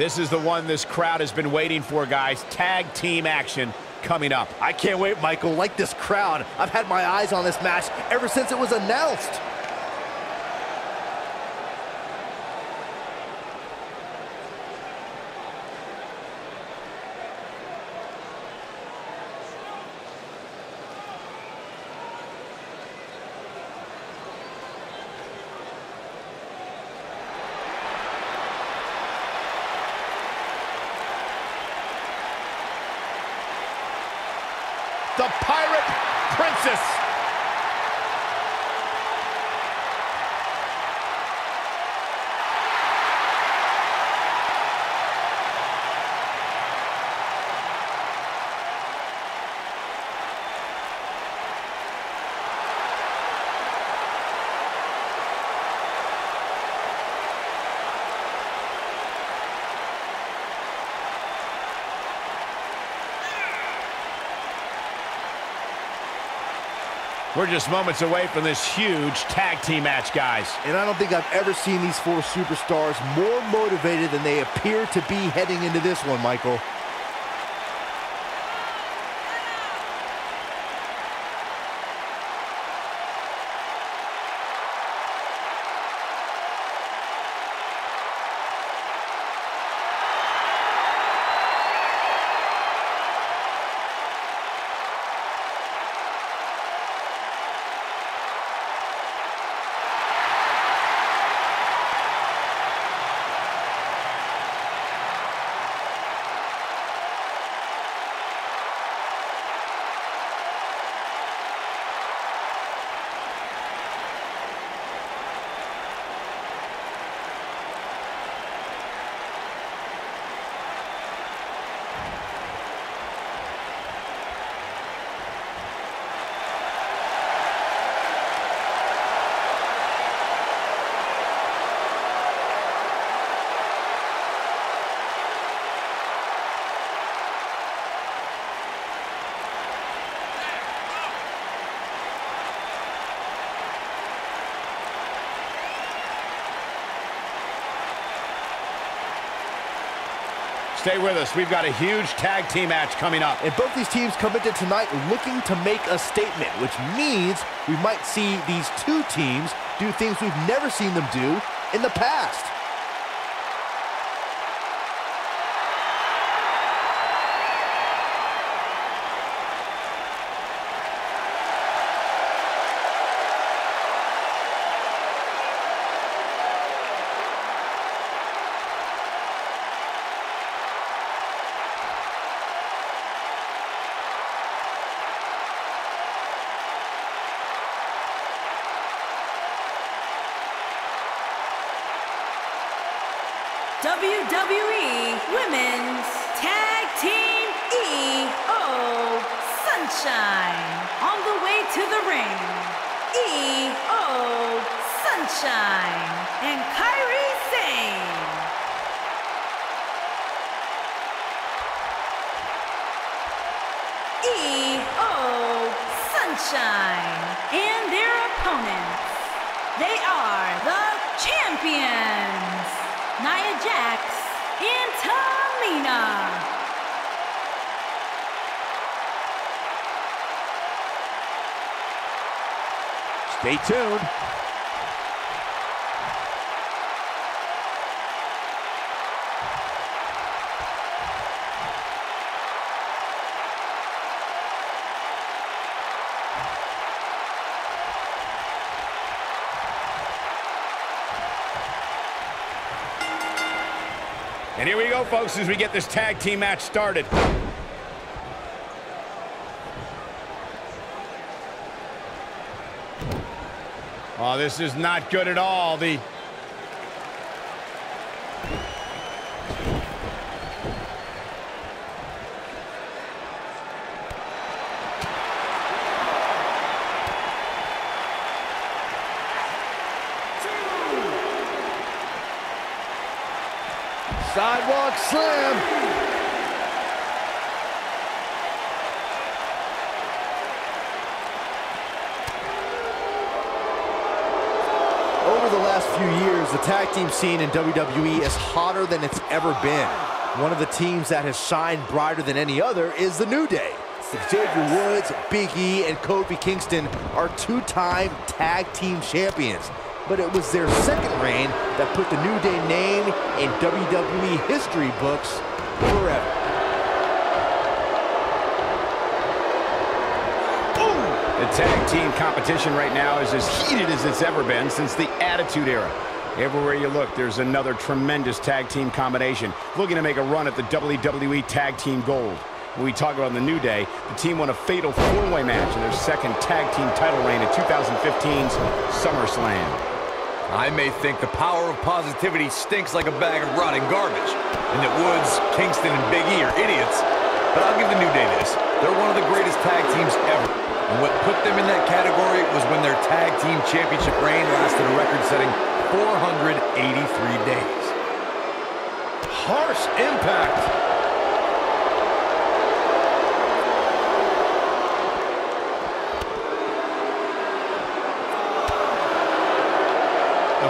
This is the one this crowd has been waiting for, guys. Tag team action coming up. I can't wait, Michael. Like this crowd, I've had my eyes on this match ever since it was announced. The Pirate Princess. We're just moments away from this huge tag team match, guys. And I don't think I've ever seen these four superstars more motivated than they appear to be heading into this one, Michael. Stay with us. We've got a huge tag team match coming up. And both these teams come into tonight looking to make a statement, which means we might see these two teams do things we've never seen them do in the past. WWE Women's Tag Team Io Shirai on the way to the ring. Io Shirai and Kairi Sane. Io Shirai and their opponents. They are the champions. Nia Jax and Tamina. Stay tuned. And here we go, folks, as we get this tag team match started. Oh, this is not good at all. The slam. Over the last few years, the tag team scene in WWE is hotter than it's ever been. One of the teams that has shined brighter than any other is the New Day. Xavier Woods, Big E, and Kofi Kingston are two-time tag team champions. But it was their second reign that put the New Day name in WWE history books forever. The tag team competition right now is as heated as it's ever been since the Attitude Era. Everywhere you look, there's another tremendous tag team combination looking to make a run at the WWE Tag Team Gold. We talk about the New Day, the team won a fatal four-way match in their second tag team title reign at 2015's SummerSlam. I may think the power of positivity stinks like a bag of rotting garbage, and that Woods, Kingston, and Big E are idiots, but I'll give the New Day this. They're one of the greatest tag teams ever. And what put them in that category was when their tag team championship reign lasted a record-setting 483 days. Harsh impact.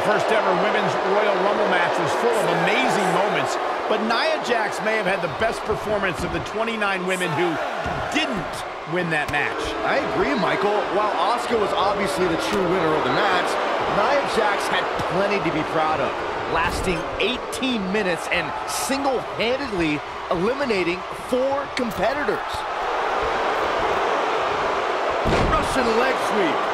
The first ever Women's Royal Rumble match was full of amazing moments, but Nia Jax may have had the best performance of the 29 women who didn't win that match. I agree, Michael. While Asuka was obviously the true winner of the match, Nia Jax had plenty to be proud of, lasting 18 minutes and single-handedly eliminating four competitors. Russian leg sweep.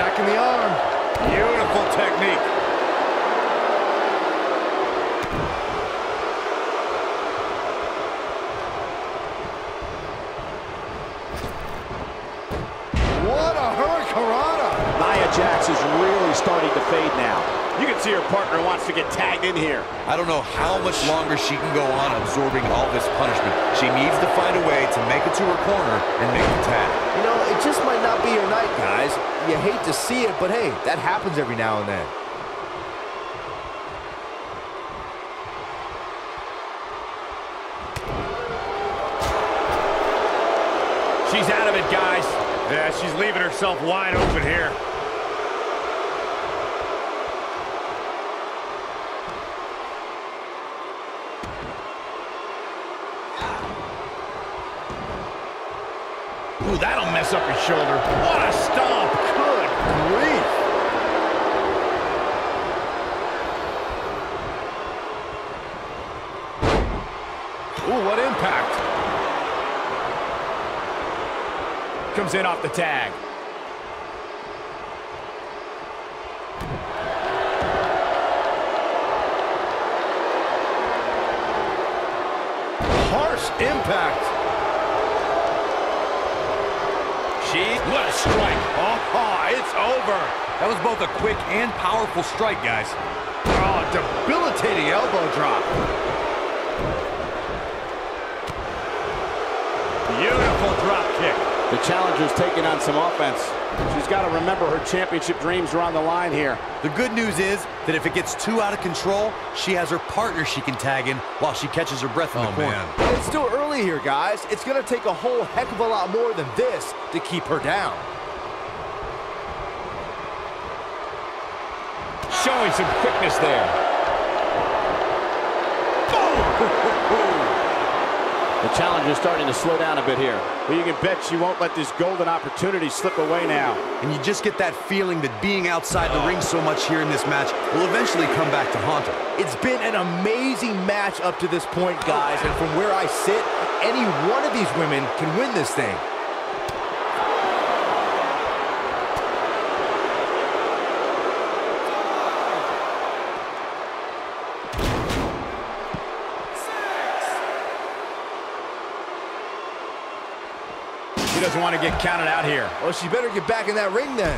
Attacking the arm. Beautiful technique. What a hurricanrana! Nia Jax is really starting to fade now. You can see her partner wants to in here. I don't know how much longer she can go on absorbing all this punishment. She needs to find a way to make it to her corner and make the tag. You know, it just might not be your night, guys. You hate to see it, but hey, that happens every now and then. She's out of it, guys. Yeah, she's leaving herself wide open here. Ooh, that'll mess up his shoulder. What a stomp. Good grief. Ooh, what impact. Comes in off the tag. Harsh impact. She, what a strike. Oh, it's over. That was both a quick and powerful strike, guys. Oh, debilitating elbow drop. Beautiful drop kick. The challenger's taking on some offense. She's got to remember her championship dreams are on the line here. The good news is that if it gets too out of control, she has her partner she can tag in while she catches her breath in the oh, corner. But it's still early here, guys. It's going to take a whole heck of a lot more than this to keep her down. Showing some quickness there. The challenger's starting to slow down a bit here. But you can bet she won't let this golden opportunity slip away now. And you just get that feeling that being outside the ring so much here in this match will eventually come back to haunt her. It's been an amazing match up to this point, guys. And from where I sit, any one of these women can win this thing. She doesn't want to get counted out here. Well, she better get back in that ring then.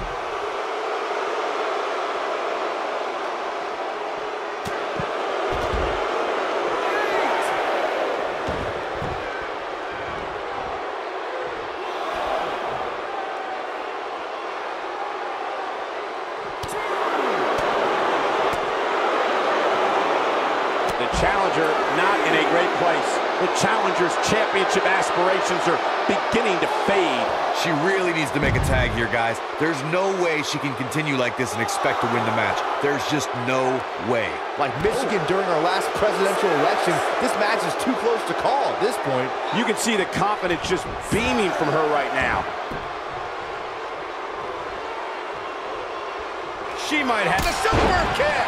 The challenger not in a great place. The challenger's championship aspirations are beginning to fade. She really needs to make a tag here, guys. There's no way she can continue like this and expect to win the match. There's just no way. Like Michigan during our last presidential election, this match is too close to call at this point. You can see the confidence just beaming from her right now. She might have the super kick.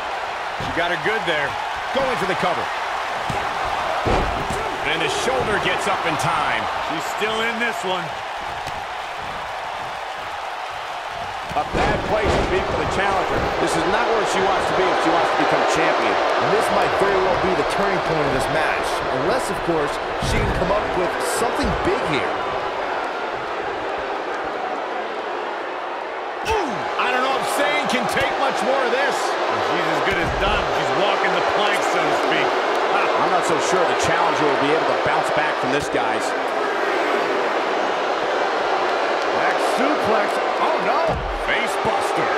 She got her good there. Going for the cover. And the shoulder gets up in time. She's still in this one. A bad place to be for the challenger. This is not where she wants to be if she wants to become champion. And this might very well be the turning point of this match. Unless, of course, she can come up with something big here. I don't know if Sane can take much more of this. She's as good as done. She's walking the plank, so to speak. I'm not so sure the challenger will be able to bounce back from this, guys. Back suplex. Oh, no. Face buster.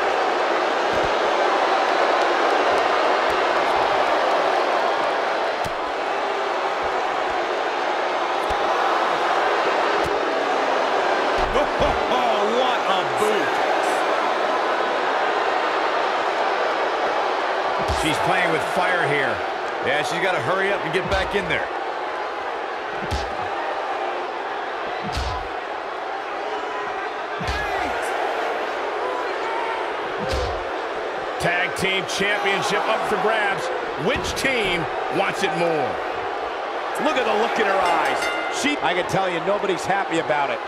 Oh, what a boot. She's playing with fire here. Yeah, she's got to hurry up and get back in there. Tag team championship up for grabs. Which team wants it more? Look at the look in her eyes. She, I can tell you, nobody's happy about it.